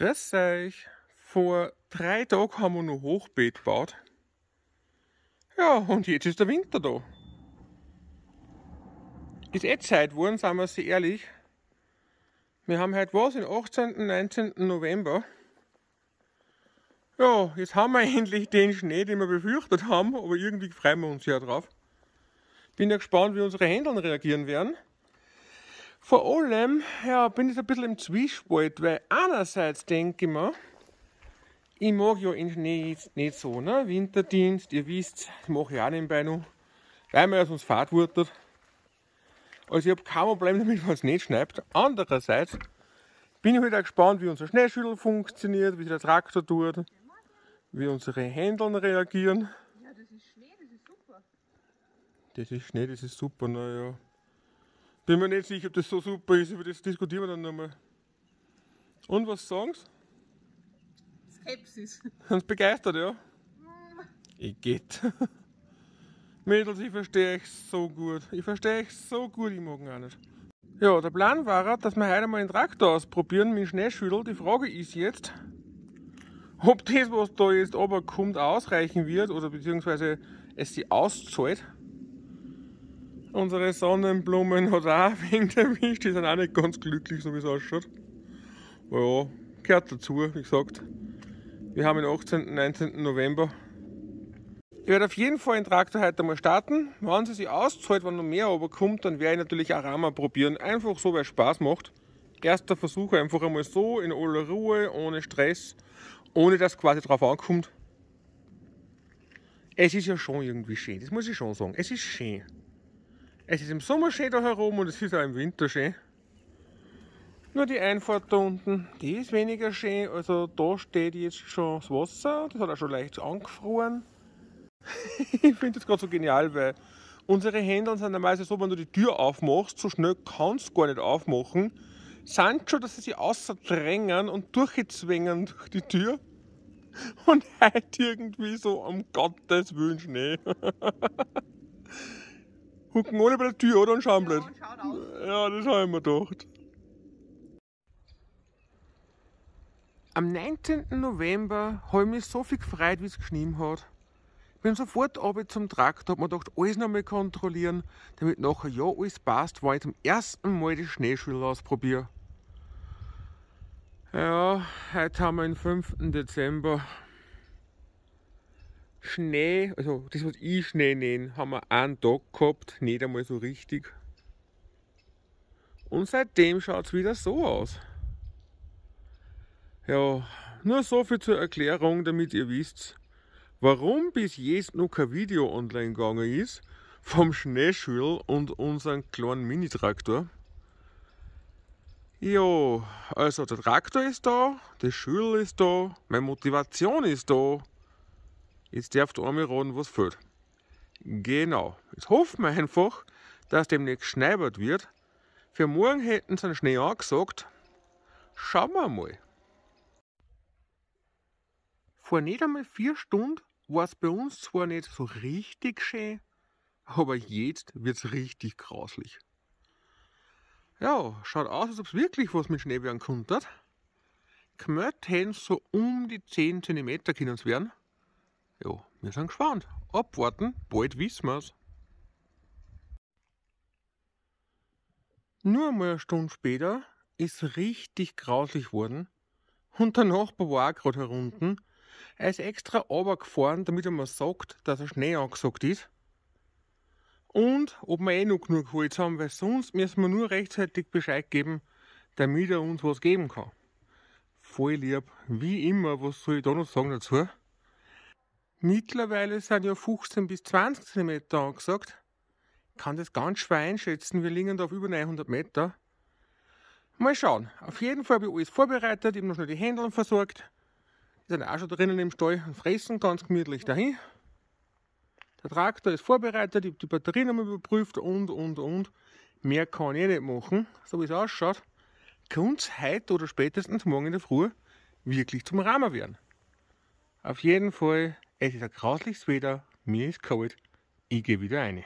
Grüß euch. Vor drei Tagen haben wir noch Hochbeet gebaut. Ja, und jetzt ist der Winter da. Ist eh Zeit geworden, sagen wir sehr ehrlich. Wir haben heute was, den 18. 19. November. Ja, jetzt haben wir endlich den Schnee, den wir befürchtet haben, aber irgendwie freuen wir uns ja drauf. Bin ja gespannt, wie unsere Händler reagieren werden. Vor allem ja, bin ich ein bisschen im Zwiespalt, weil einerseits denke ich mir, ich mag ja in Schnee nicht so, ne? Winterdienst, ihr wisst, das mache ich auch nebenbei noch, weil man ja sonst Fahrt wird. Also ich habe kein Problem damit, wenn es nicht schneit. Andererseits bin ich halt gespannt, wie unser Schneeschüttel funktioniert, wie der Traktor tut, wie unsere Händler reagieren. Ja, das ist Schnee, das ist super. Das ist Schnee, das ist super, naja. Bin mir nicht sicher, ob das so super ist, über das diskutieren wir dann nochmal. Und was sagen sie? Skepsis. Sind sie begeistert, ja? Ich geht. Mädels, ich verstehe euch so gut. Ich verstehe euch so gut, ich mag ihn auch nicht. Ja, der Plan war, dass wir heute mal den Traktor ausprobieren mit dem Schneeschüttel. Die Frage ist jetzt, ob das, was da jetzt aber kommt, ausreichen wird oder beziehungsweise es sie auszahlt. Unsere Sonnenblumen hat auch wegen erwischt, die sind auch nicht ganz glücklich, so wie es ausschaut. Ja, gehört dazu, wie gesagt. Wir haben den 18. 19. November. Ich werde auf jeden Fall den Traktor heute mal starten. Wenn sie sich auszahlt, wenn noch mehr aber kommt, dann werde ich natürlich auch einmal probieren. Einfach so, weil es Spaß macht. Erster Versuch einfach einmal so, in aller Ruhe, ohne Stress, ohne dass quasi drauf ankommt. Es ist ja schon irgendwie schön, das muss ich schon sagen. Es ist schön. Es ist im Sommer schön da herum und es ist auch im Winter schön. Nur die Einfahrt da unten, die ist weniger schön. Also da steht jetzt schon das Wasser, das hat auch schon leicht angefroren. ich finde das gerade so genial, weil unsere Händler sind normalerweise so, wenn du die Tür aufmachst, so schnell kannst du gar nicht aufmachen, sind schon, dass sie sich außerdrängen und durchzwängen durch die Tür. Und heute irgendwie so um Gottes Willen Schnee. Hucken alle bei der Tür, oder? Und schauen blöd. Ja, das habe ich mir gedacht. Am 19. November habe ich mich so viel gefreut, wie es geschnien hat. Ich bin sofort runter zum Traktor, habe mir gedacht, alles nochmal kontrollieren, damit nachher ja alles passt, weil ich zum ersten Mal die Schneeschule ausprobiere. Ja, heute haben wir den 5. Dezember. Schnee, also das, was ich Schnee nenne, haben wir einen Tag gehabt, nicht einmal so richtig. Und seitdem schaut es wieder so aus. Ja, nur so viel zur Erklärung, damit ihr wisst, warum bis jetzt noch kein Video online gegangen ist vom Schneeschül und unserem kleinen Mini-Traktor. Ja, also der Traktor ist da, der Schül ist da, meine Motivation ist da. Jetzt darf der einmal raten, was fehlt. Genau. Jetzt hoffen wir einfach, dass demnächst schneibert wird. Für morgen hätten sie einen Schnee angesagt. Schauen wir mal. Vor nicht einmal vier Stunden war es bei uns zwar nicht so richtig schön, aber jetzt wird es richtig grauslich. Ja, schaut aus, als ob es wirklich was mit Schnee werden könnte. Gemeldet hätten so um die 10 cm können es werden. Ja, wir sind gespannt. Abwarten, bald wissen wir's. Nur einmal eine Stunde später ist richtig grauslich geworden und der Nachbar war auch gerade herunten. Er ist extra runtergefahren, damit er mir sagt, dass er Schnee angesagt ist. Und ob wir eh noch genug Holz haben, weil sonst müssen wir nur rechtzeitig Bescheid geben, damit er uns was geben kann. Voll lieb, wie immer, was soll ich da noch sagen dazu? Mittlerweile sind ja 15 bis 20 cm angesagt. Ich kann das ganz schwer einschätzen, wir liegen da auf über 900 Meter. Mal schauen. Auf jeden Fall habe ich alles vorbereitet, ich habe noch schnell die Händeln versorgt. Die sind auch schon drinnen im Stall und fressen ganz gemütlich dahin. Der Traktor ist vorbereitet, ich habe die Batterien nochmal überprüft und, und, und. Mehr kann ich nicht machen, so wie es ausschaut. Kann es heute oder spätestens morgen in der Früh wirklich zum Rahmen werden. Auf jeden Fall, es ist ein grausliches Wetter, mir ist kalt, ich gehe wieder rein.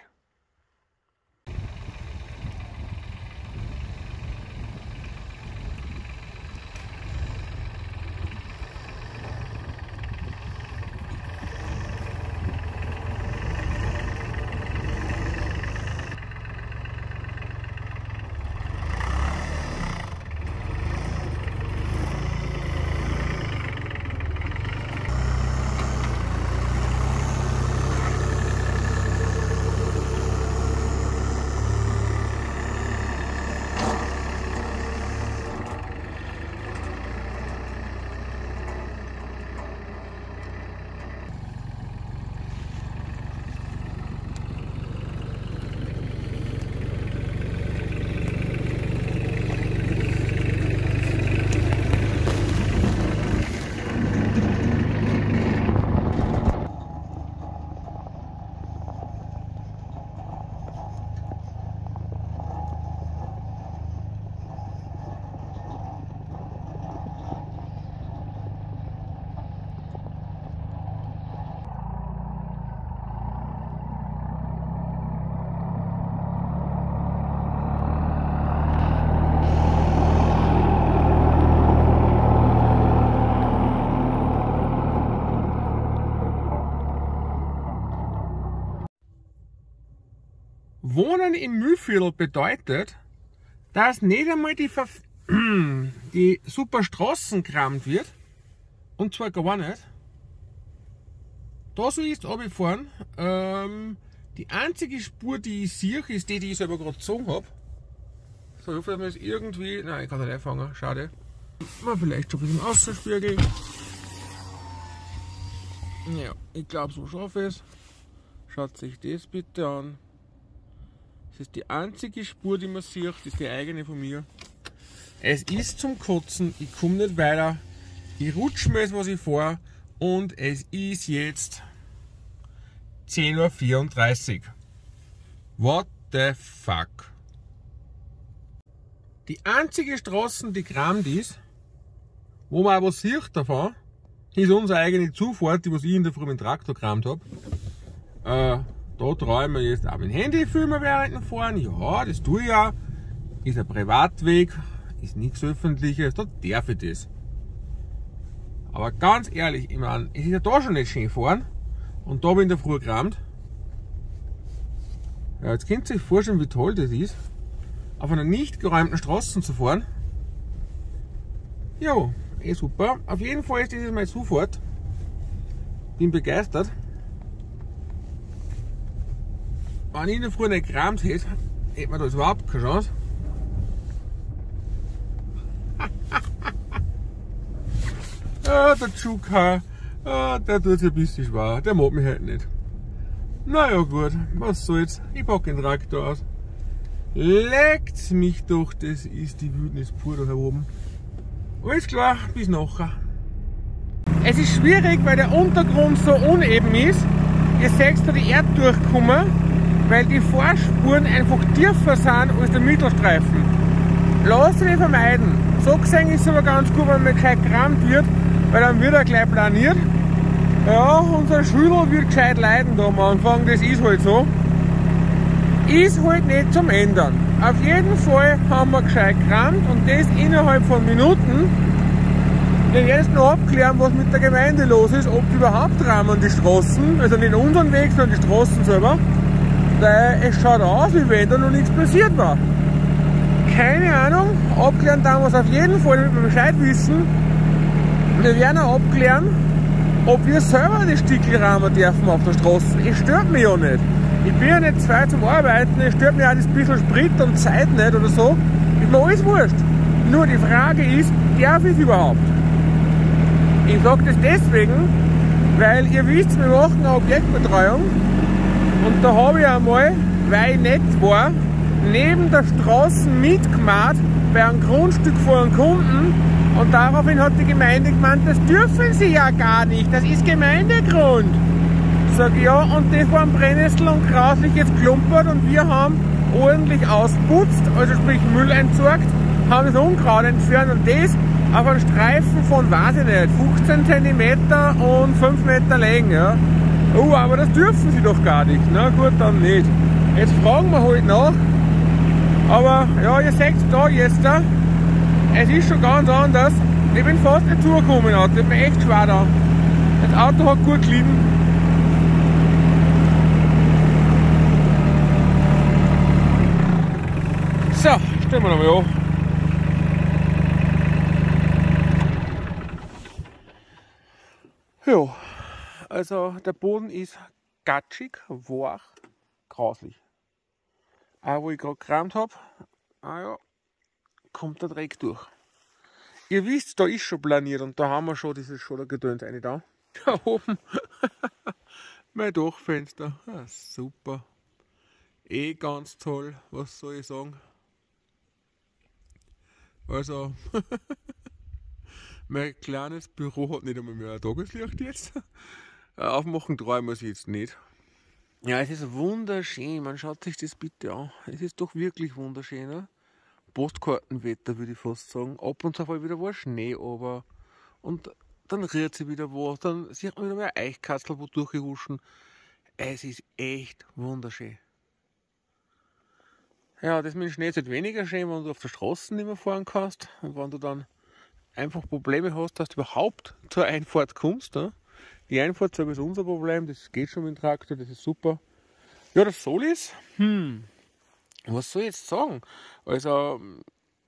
Wohnen im Mühlviertel bedeutet, dass nicht einmal die, Verf die super Straßen gerammt wird. Und zwar gar nicht. Da so ist runtergefahren. Ähm, die einzige Spur, die ich sehe, ist die, die ich selber gerade gezogen habe. So, ich hoffe, dass man es irgendwie. Nein, ich kann nicht einfangen. Schade. Mal vielleicht schon ein bisschen auszuspiegeln. Ja, ich glaube, so schaffe ich es. Schaut sich das bitte an. Das ist die einzige Spur, die man sieht, das ist die eigene von mir. Es ist zum Kotzen, ich komme nicht weiter. Ich rutsche mir jetzt, was ich vor und es ist jetzt 10.34 Uhr. What the fuck? Die einzige Straße, die gerammt ist, wo man was sieht davon, ist unsere eigene Zufahrt, die was ich in der Früh mit dem Traktor gerammt habe. Äh, da traue ich jetzt auch mein Handy filmen während dem Fahren. Ja, das tue ich ja. Ist ein Privatweg, ist nichts Öffentliches, da darf ich das. Aber ganz ehrlich, ich meine, es ist ja da schon nicht schön fahren. Und da bin ich in der Früh gerammt. Ja, jetzt könnt ihr euch vorstellen, wie toll das ist, auf einer nicht geräumten Straße zu fahren. Jo, eh super. Auf jeden Fall ist dieses Mal Zufahrt. Bin begeistert. Wenn ich in der Früh nicht gerammt hätte, hätte man da überhaupt keine Chance. ah, der Chuka, ah, der tut sich ein bisschen schwer. Der mag mich halt nicht. Naja gut, was soll's. Ich pack den Traktor aus. Leckt mich doch, das ist die Wildnis pur da oben. Alles klar, bis nachher. Es ist schwierig, weil der Untergrund so uneben ist. Ihr seht da die Erde durchkommen weil die Vorspuren einfach tiefer sind als der Mittelstreifen. Lass dich vermeiden. So gesehen ist es aber ganz gut, wenn man gescheit gerammt wird, weil dann wird er gleich planiert. Ja, unser Schüler wird gescheit leiden da am Anfang, das ist halt so. Ist halt nicht zum Ändern. Auf jeden Fall haben wir gescheit gerammt und das innerhalb von Minuten. Wir werden jetzt noch abklären, was mit der Gemeinde los ist, ob die überhaupt rahmen die Straßen, also nicht unseren Weg, sondern die Straßen selber weil es schaut aus, wie wenn da noch nichts passiert war. Keine Ahnung, abklären damals auf jeden Fall, damit wir Bescheid wissen. Wir werden auch abklären, ob wir selber die Stickel rahmen dürfen auf der Straße. Es stört mich ja nicht. Ich bin ja nicht zwei zum Arbeiten, es stört mich auch das bisschen Sprit und Zeit nicht oder so. Ist mir alles wurscht. Nur die Frage ist, darf ich es überhaupt? Ich sage das deswegen, weil ihr wisst, wir machen eine Objektbetreuung und da habe ich einmal, weil ich nett war, neben der Straße mitgemacht bei einem Grundstück von einem Kunden und daraufhin hat die Gemeinde gemeint, das dürfen sie ja gar nicht, das ist Gemeindegrund. Sag ja, und das waren Brennnessel und grauslich jetzt klumpert und wir haben ordentlich ausputzt, also sprich Müll entsorgt, haben das Unkraut entfernt und das auf einem Streifen von, weiß ich nicht, 15 cm und 5 Meter Länge. Ja. Oh, aber das dürfen sie doch gar nicht. Na gut, dann nicht. Jetzt fragen wir halt nach. Aber ja, ihr seht da jetzt, es ist schon ganz anders. Ich bin fast nicht zugekommen, Auto. Ich bin echt schwer da. Das Auto hat gut gelitten. So, stellen wir nochmal an. Ja. Also der Boden ist gatschig, wach, grauslich. Auch wo ich gerade gerammt habe, ah ja, kommt der Dreck durch. Ihr wisst, da ist schon planiert und da haben wir schon dieses Schultergedöns eine da. Da oben mein Dachfenster. Ah, super. Eh ganz toll, was soll ich sagen. Also, mein kleines Büro hat nicht einmal mehr ein Tageslicht jetzt. Äh, aufmachen träumen wir sie jetzt nicht. Ja, es ist wunderschön. Man schaut sich das bitte an. Es ist doch wirklich wunderschön. Ne? Postkartenwetter würde ich fast sagen. Ab und zu wieder war Schnee, aber und dann rührt sie wieder was. Dann sieht man wieder mal ein Eichkastel, wo durchgehuschen. Es ist echt wunderschön. Ja, das mit dem Schnee ist halt weniger schön, wenn du auf der Straße nicht mehr fahren kannst und wenn du dann einfach Probleme hast, dass du überhaupt zur Einfahrt kommst. Ne? Die Einfahrtzeit ist unser Problem, das geht schon mit dem Traktor, das ist super. Ja, das Solis, hm, was soll ich jetzt sagen? Also,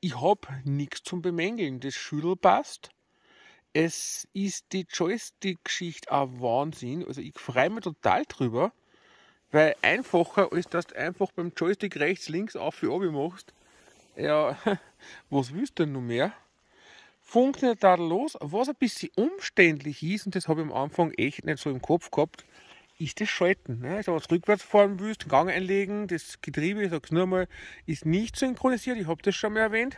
ich habe nichts zum Bemängeln. Das Schüttel passt. Es ist die Joystick-Geschichte auch Wahnsinn. Also, ich freue mich total drüber, weil einfacher, als dass du einfach beim Joystick rechts, links auf und oben machst. Ja, was willst du denn noch mehr? Funktioniert tadellos. Was ein bisschen umständlich ist, und das habe ich am Anfang echt nicht so im Kopf gehabt, ist das Schalten. Ne? Also, wenn du rückwärts fahren willst, den Gang einlegen, das Getriebe, ich sage es nur mal, ist nicht synchronisiert. Ich habe das schon mal erwähnt.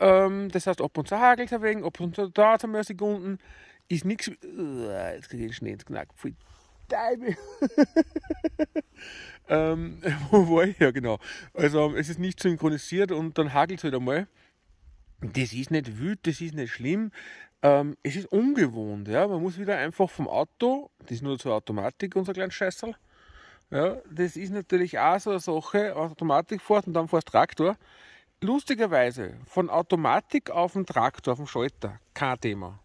Ähm, das heißt, ab und zu hagelt ein wenig, ab und zu ein paar Sekunden. Ist nichts. Jetzt kriege ich den Schnee ins Knack. Teufel. ähm, wo war ich? Ja, genau. Also, es ist nicht synchronisiert und dann hagelt es halt einmal. Das ist nicht wild, das ist nicht schlimm. Ähm, es ist ungewohnt. Ja? Man muss wieder einfach vom Auto, das ist nur zur Automatik, unser kleines Scheißerl. Ja, das ist natürlich auch so eine Sache, Automatik fährt und dann fährst Traktor. Lustigerweise, von Automatik auf den Traktor, auf den Schalter, kein Thema.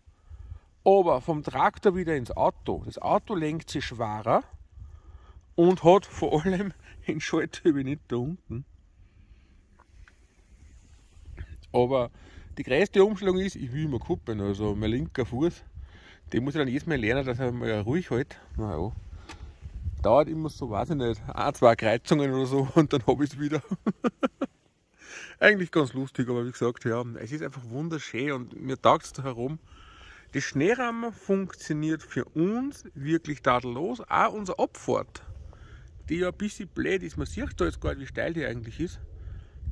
Aber vom Traktor wieder ins Auto. Das Auto lenkt sich schwerer und hat vor allem den Schalter nicht da unten. Aber die größte Umstellung ist, ich will immer kuppeln. Also mein linker Fuß, den muss ich dann jedes Mal lernen, dass er mal ruhig hält. Naja. Dauert immer so, weiß ich nicht, ein, zwei Kreuzungen oder so und dann habe ich es wieder. Eigentlich ganz lustig, aber wie gesagt, ja, es ist einfach wunderschön und mir taugt es da herum. Das Schneerahmen funktioniert für uns wirklich tadellos. Auch unsere Abfahrt, die ja ein bisschen blöd ist. Man sieht da jetzt gar nicht, wie steil die eigentlich ist.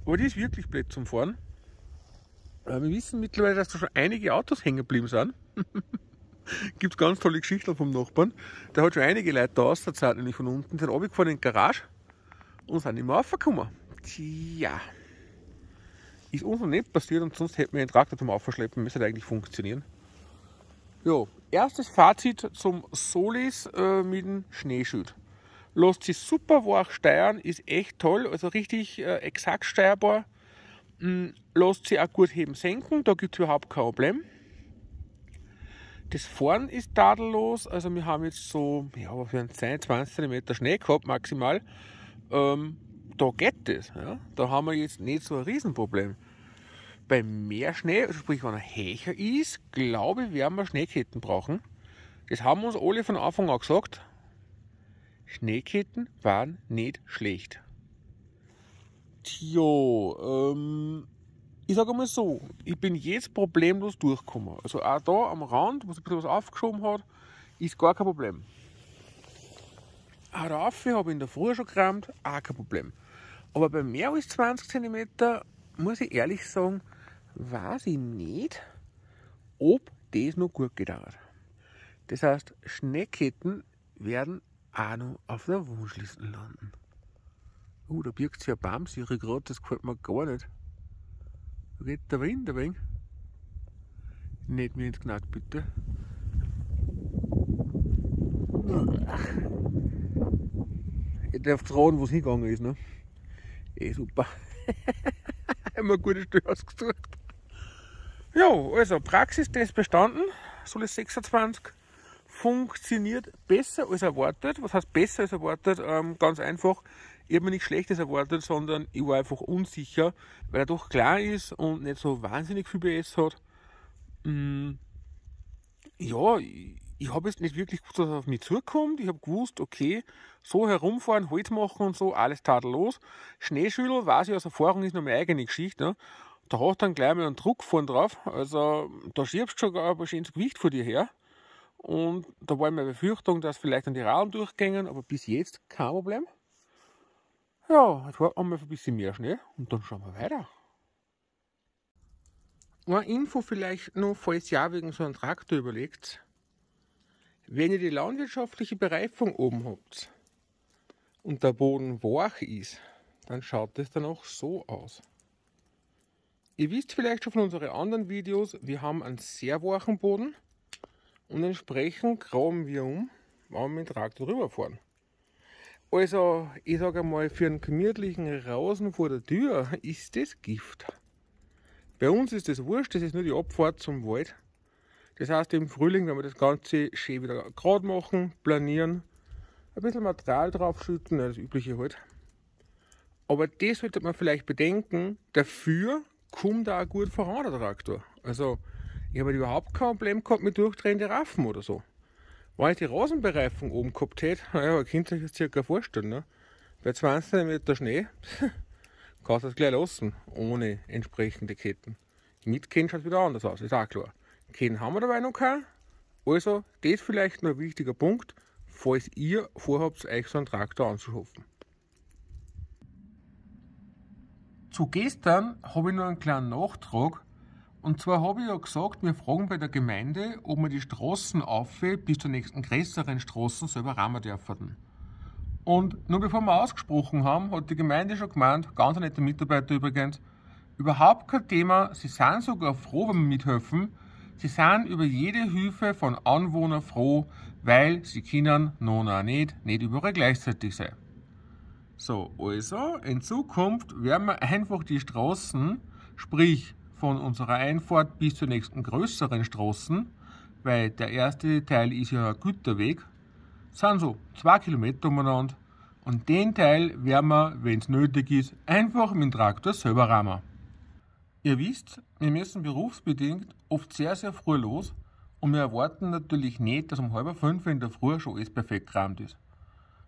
Aber die ist wirklich blöd zum Fahren. Äh, wir wissen mittlerweile, dass da schon einige Autos hängen geblieben sind. Gibt ganz tolle Geschichten vom Nachbarn. Der hat schon einige Leute da aus der Zeit, nämlich von unten, sind runtergefahren in die Garage und sind nicht mehr raufgekommen. Tja, ist uns noch nicht passiert und sonst hätten wir den Traktor zum Aufschleppen, müsste eigentlich funktionieren. Ja, erstes Fazit zum Solis äh, mit dem Schneeschild. Lässt sich super wach steuern, ist echt toll, also richtig äh, exakt steuerbar lässt sich auch gut heben senken, da gibt es überhaupt kein Problem. Das Fahren ist tadellos, also wir haben jetzt so, ja, für einen 10, 20 cm Schnee gehabt maximal. Ähm, da geht das. Ja? Da haben wir jetzt nicht so ein Riesenproblem. Bei mehr Schnee, sprich wenn er höher ist, glaube ich, werden wir Schneeketten brauchen. Das haben uns alle von Anfang an gesagt. Schneeketten waren nicht schlecht. Tja, ähm, ich sage mal so, ich bin jetzt problemlos durchgekommen. Also auch da am Rand, wo es ein bisschen was aufgeschoben hat, ist gar kein Problem. Auch rauf habe ich in der Früh schon gerammt, auch kein Problem. Aber bei mehr als 20 cm, muss ich ehrlich sagen, weiß ich nicht, ob das noch gut gedauert. Das heißt, Schneeketten werden auch noch auf der Wunschliste landen. Uh, da birgt sich ein Baumsiere gerade, das gefällt mir gar nicht. Da geht der Wind ein wenig. Nicht mir ins Knack, bitte. Ich darf trauen, wo es hingegangen ist. Ne? Eh super. Immer eine gute Stelle ausgesucht. Ja, also Praxistest bestanden. Solis 26 funktioniert besser als erwartet. Was heißt besser als erwartet? Ähm, ganz einfach ich habe mir nichts Schlechtes erwartet, sondern ich war einfach unsicher, weil er doch klar ist und nicht so wahnsinnig viel PS hat. Mm, ja, ich, habe jetzt nicht wirklich gewusst, was auf mich zukommt. Ich habe gewusst, okay, so herumfahren, Holz machen und so, alles tadellos. Schneeschüttel, weiß ich aus Erfahrung, ist noch meine eigene Geschichte. Ne? Da hast du dann gleich mal einen Druck vorne drauf. Also da schiebst du schon ein schönes Gewicht vor dir her. Und da war meine Befürchtung, dass vielleicht an die Rahmen durchgängen, aber bis jetzt kein Problem. Ja, jetzt warten wir ein bisschen mehr Schnee und dann schauen wir weiter. Eine Info vielleicht noch, falls ihr wegen so einem Traktor überlegt. Wenn ihr die landwirtschaftliche Bereifung oben habt und der Boden wach ist, dann schaut es dann auch so aus. Ihr wisst vielleicht schon von unseren anderen Videos, wir haben einen sehr wachen Boden und entsprechend graben wir um, wenn wir mit dem Traktor rüberfahren. Also, ich sage mal, für einen gemütlichen Rausen vor der Tür ist das Gift. Bei uns ist das wurscht, das ist nur die Abfahrt zum Wald. Das heißt, im Frühling, wenn wir das Ganze schön wieder gerade machen, planieren, ein bisschen Material draufschütten, das übliche halt. Aber das sollte man vielleicht bedenken. Dafür kommt da auch gut voran, der Traktor. Also, ich habe halt überhaupt kein Problem gehabt mit durchdrehenden Raffen oder so. Wenn ich die Rasenbereifung oben gehabt hätte, naja, könnt ihr euch das circa vorstellen, ne? bei 20 cm Schnee kannst du das gleich lassen, ohne entsprechende Ketten. Mit Ketten schaut es wieder anders aus, ist auch klar. Ketten haben wir dabei noch keinen. Also, das vielleicht noch ein wichtiger Punkt, falls ihr vorhabt, euch so einen Traktor anzuschaffen. Zu gestern habe ich noch einen kleinen Nachtrag. Und zwar habe ich ja gesagt, wir fragen bei der Gemeinde, ob wir die Straßen auf bis zur nächsten größeren Straßen selber rahmen dürfen. Und nur bevor wir ausgesprochen haben, hat die Gemeinde schon gemeint, ganz ein netter Mitarbeiter übrigens, überhaupt kein Thema, sie sind sogar froh, wenn wir mithelfen. Sie sind über jede Hilfe von Anwohnern froh, weil sie können noch nicht, nicht überall gleichzeitig sein. So, also in Zukunft werden wir einfach die Straßen, sprich von unserer Einfahrt bis zur nächsten größeren Straßen, weil der erste Teil ist ja ein Güterweg, sind so zwei Kilometer umeinander und den Teil werden wir, wenn es nötig ist, einfach mit dem Traktor selber rahmen. Ihr wisst, wir müssen berufsbedingt oft sehr, sehr früh los und wir erwarten natürlich nicht, dass um halb fünf in der Früh schon alles perfekt gerammt ist.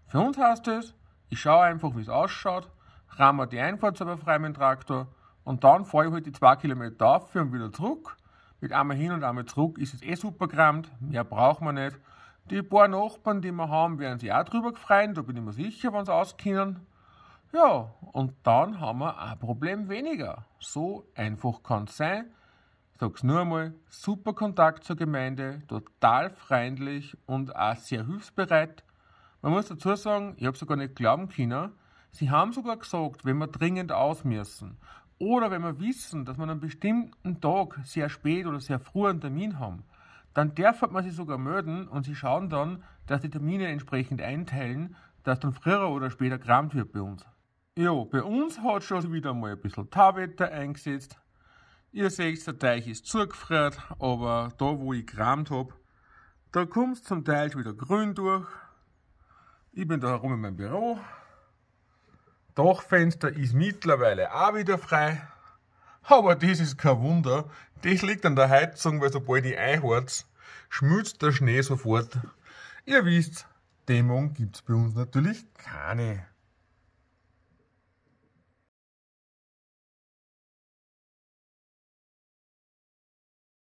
Für uns heißt es, ich schaue einfach, wie es ausschaut, ramme die Einfahrt selber frei mit dem Traktor und dann fahre ich halt die zwei Kilometer auf und wieder zurück. Mit einmal hin und einmal zurück ist es eh super gerammt, mehr braucht man nicht. Die paar Nachbarn, die wir haben, werden sich auch drüber gefreuen, da bin ich mir sicher, wenn sie auskennen. Ja, und dann haben wir ein Problem weniger. So einfach kann es sein. Ich sag's nur einmal, super Kontakt zur Gemeinde, total freundlich und auch sehr hilfsbereit. Man muss dazu sagen, ich habe sogar nicht glauben können, sie haben sogar gesagt, wenn wir dringend aus müssen oder wenn wir wissen, dass wir an einem bestimmten Tag sehr spät oder sehr früh einen Termin haben, dann darf man sich sogar melden und sie schauen dann, dass die Termine entsprechend einteilen, dass dann früher oder später gerammt wird bei uns. Ja, bei uns hat schon wieder mal ein bisschen Tauwetter eingesetzt. Ihr seht, der Teich ist zugefriert, aber da, wo ich gerammt habe, da kommt es zum Teil wieder grün durch. Ich bin da herum in meinem Büro. Dachfenster ist mittlerweile auch wieder frei. Aber das ist kein Wunder. Das liegt an der Heizung, weil sobald ich einheiz, schmilzt der Schnee sofort. Ihr wisst, Dämmung gibt's bei uns natürlich keine.